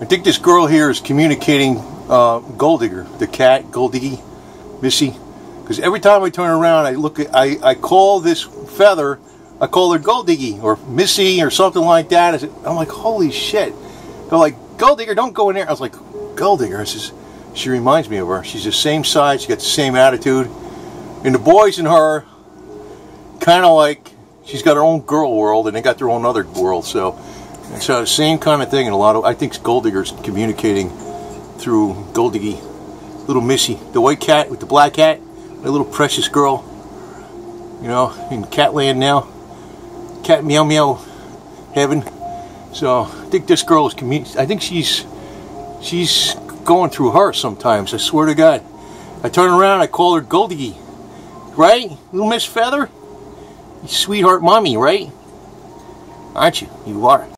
I think this girl here is communicating uh, Gold Digger, the cat, Gold Diggy, Missy. Because every time I turn around, I look at, I, I call this feather, I call her Gold Diggy or Missy or something like that. I'm like, holy shit. They're like, Gold Digger, don't go in there. I was like, Gold Digger? I says, she reminds me of her. She's the same size, she got the same attitude. And the boys and her, kind of like, she's got her own girl world and they got their own other world. So so same kind of thing in a lot of, I think Gold Digger's communicating through Gold Diggy, little Missy, the white cat with the black cat, my little precious girl, you know, in Catland now, cat meow meow heaven. So I think this girl is communicating, I think she's, she's going through her sometimes, I swear to God. I turn around, I call her Goldie, right? Little Miss Feather? Sweetheart mommy, right? Aren't you? You are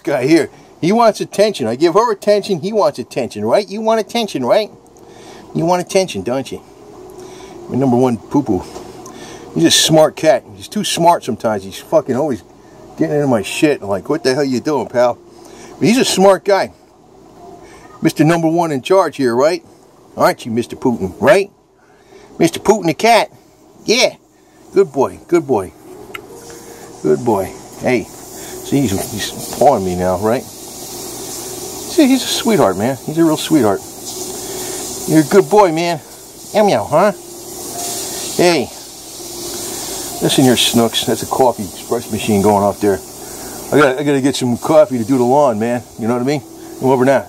guy here, he wants attention. I give her attention, he wants attention, right? You want attention, right? You want attention, don't you? My number one poo-poo. He's a smart cat. He's too smart sometimes. He's fucking always getting into my shit. I'm like, what the hell you doing, pal? But he's a smart guy. Mr. Number One in charge here, right? Aren't you, Mr. Putin, right? Mr. Putin the cat. Yeah. Good boy, good boy. Good boy. Hey. See, he's, he's pawing me now, right? See, he's a sweetheart, man. He's a real sweetheart. You're a good boy, man. Meow meow, huh? Hey. Listen here, Snooks. That's a coffee express machine going off there. I got I got to get some coffee to do the lawn, man. You know what I mean? Come over now.